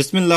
बिसमीम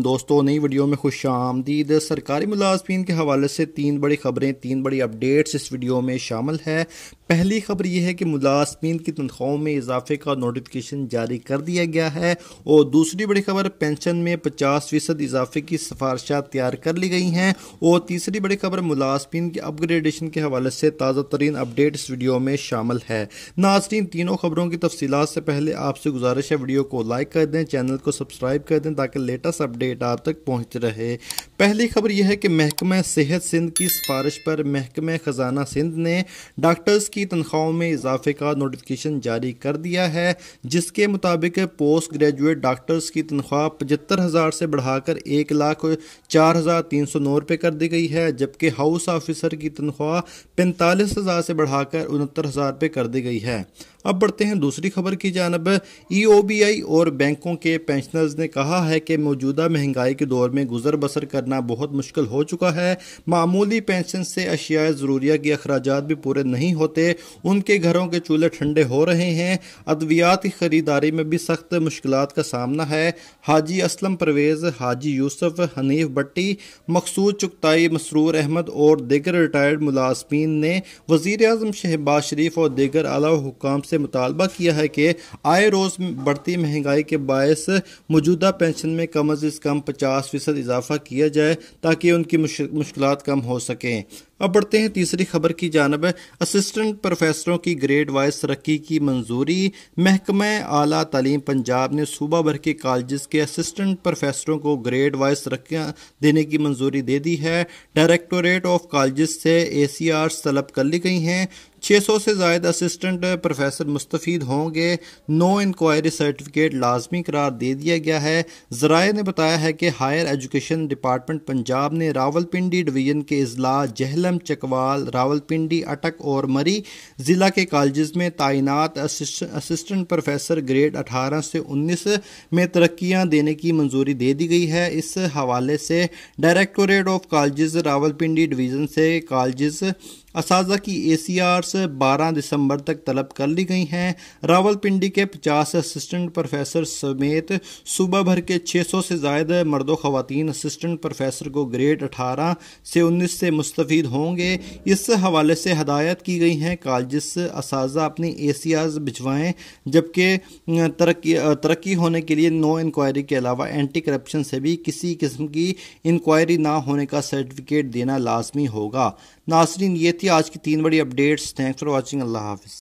दोस्तों, नई वीडियो में खुश आमदीद। सरकारी मुलाजमीन के हवाले से तीन बड़ी खबरें, तीन बड़ी अपडेट्स इस वीडियो में शामिल है। पहली खबर यह है कि मुलाजमीन की तनख्वाहों में इजाफे का नोटिफिकेशन जारी कर दिया गया है और दूसरी बड़ी खबर, पेंशन में पचास फ़ीसद इजाफे की सिफारशात तैयार कर ली गई हैं। और तीसरी बड़ी खबर, मुलाजमीन की अपग्रेडेशन के हवाले से ताज़ा तरीन अपडेट इस वीडियो में शामिल है। नाजरीन, तीनों खबरों की तफसीत से पहले आपसे गुजारिश है, वीडियो को लाइक कर दें चैनल को सब्सक्राइब कर दें ताकि लेटेस्ट अपडेट आप तक पहुँच रहे। पहली खबर यह है कि महकमा सेहत सिंध की सिफारिश पर महकमा ख़जाना सिंध ने डॉक्टर्स की तनख्वाहों में इजाफे का नोटिफिकेशन जारी कर दिया है, जिसके मुताबिक पोस्ट ग्रेजुएट डॉक्टर्स की तनख्वाह पचहत्तर हज़ार से बढ़ाकर एक लाख चार हज़ार तीन सौ नौ रुपये कर दी गई है, जबकि हाउस ऑफिसर की तनख्वाह पैंतालीस हज़ार से बढ़ाकर उनहत्तर हज़ार रुपये कर दी गई है। अब बढ़ते हैं दूसरी खबर की जानब। ई ओ बी आई और बैंकों के पेंशनर्स ने कहा है कि मौजूदा महँगाई के दौर में गुजर बसर करना बहुत मुश्किल हो चुका है। मामूली पेंशन से अशिया ज़रूरिया के अखराज भी पूरे नहीं होते। उनके घरों के चूल्हे ठंडे हो रहे हैं। अद्वियात की ख़रीदारी में भी सख्त मुश्किल का सामना है। हाजी असलम परवेज़, हाजी यूसुफ, हनीफ भट्टी मकसूद चुगताई, मसरूर अहमद और दीगर रिटायर्ड मुलाजमीन ने वज़ीर अजम शहबाज शरीफ और दीगर अला हुकाम से मुतालबा किया है कि आए रोज़ बढ़ती महँगाई के बायस मौजूदा पेंशन में कम अज़ कम पचास फ़ीसद इजाफा किया जाए ताकि उनकी मुश्किल कम हो सकें। अब बढ़ते हैं तीसरी खबर की जानब। असिस्टेंट प्रोफेसरों की ग्रेड वाइज तरक्की की मंजूरी। महकमा आला तलीम पंजाब ने सूबा भर के कॉलेज के असिस्टेंट प्रोफेसरों को ग्रेड वाइज तरक्या देने की मंजूरी दे दी है। डायरेक्टोरेट ऑफ़ कॉलेज से ए सी आर तलब कर ली गई हैं। 600 से जायद असिस्टेंट प्रोफेसर मुस्तफ़ होंगे। नो इंक्वायरी सर्टिफिकेट लाजमी करार दे दिया गया है। जराए ने बताया है कि हायर एजुकेशन डिपार्टमेंट पंजाब ने रावलपिंडी डिवीज़न के अजला जहलम, चकवाल, रावलपिंडी, अटक और मरी ज़िला के कॉलेज में तैनात असिस्टेंट प्रोफेसर ग्रेड अठारह से उन्नीस में तरक्याँ देने की मंजूरी दे दी गई है। इस हवाले से directorate of college Rawalpindi division से कॉलेज असाजा की ए सी आर से बारह दिसंबर तक तलब कर ली गई हैं। रावलपिंडी के पचास असिस्टेंट प्रोफेसर समेत सूबा भर के छः सौ से जायद मर्दों खवतिन असिस्टेंट प्रोफेसर को ग्रेड अठारह से उन्नीस से मुस्तफ़ होंगे। इस हवाले से हदायत की गई हैं कॉलेज असाजा अपनी ए सी आर भिजवाएँ, जबकि तरक्की तरक्की होने के लिए नो इंक्वायरी के अलावा एंटी करप्शन से भी किसी किस्म की इंक्वायरी ना होने का सर्टिफिकेट देना लाजमी होगा। नासरीन ये थी आज की तीन बड़ी अपडेट्स थैंक्स फॉर वॉचिंग अल्लाह हाफिज़.